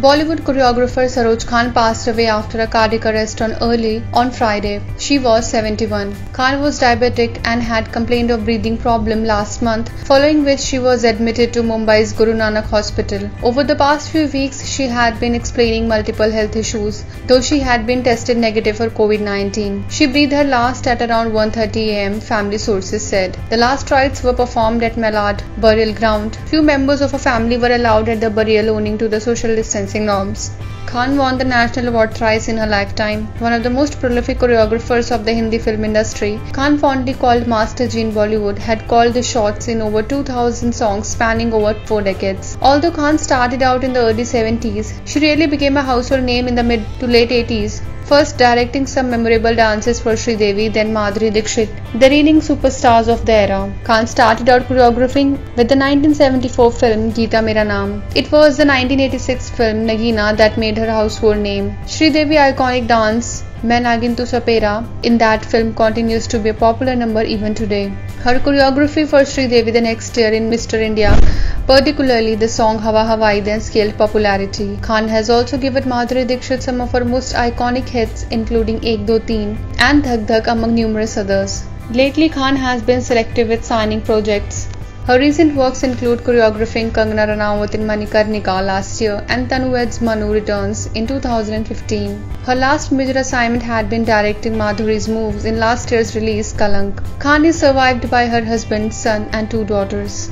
Bollywood choreographer Saroj Khan passed away after a cardiac arrest on early on Friday. She was 71. Khan was diabetic and had complained of breathing problem last month, following which she was admitted to Mumbai's Guru Nanak Hospital. Over the past few weeks, she had been explaining multiple health issues, though she had been tested negative for COVID-19. She breathed her last at around 1:30 a.m., family sources said. The last rites were performed at Malad burial ground. Few members of her family were allowed at the burial owing to the social distancing norms. Khan won the National Award thrice in her lifetime. One of the most prolific choreographers of the Hindi film industry, Khan fondly called Master Ji in Bollywood, had called the shots in over 2000 songs spanning over four decades. Although Khan started out in the early 70s, she really became a household name in the mid to late 80s first directing some memorable dances for Sridevi, then Madhuri Dixit, the reigning superstars of the era. Khan started out choreographing with the 1974 film Geeta Mera Naam. It was the 1986 film Nagina that made her household name. Devi iconic dance Main Nagin Sapera in that film continues to be a popular number even today. Her choreography for Sridevi the next year in Mr. India Particularly, the song Hawa Hawai then scaled popularity. Khan has also given Madhuri Dixit some of her most iconic hits, including Ek Do Teen and Dhak Dhak, among numerous others. Lately, Khan has been selective with signing projects. Her recent works include choreographing Kangana Ranaut in Manikarnika last year and Tanu Weds Manu returns in 2015. Her last major assignment had been directing Madhuri's moves in last year's release Kalank. Khan is survived by her husband, son and two daughters.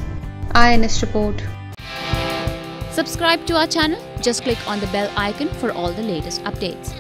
IANS report. Subscribe to our channel. Just click on the bell icon for all the latest updates.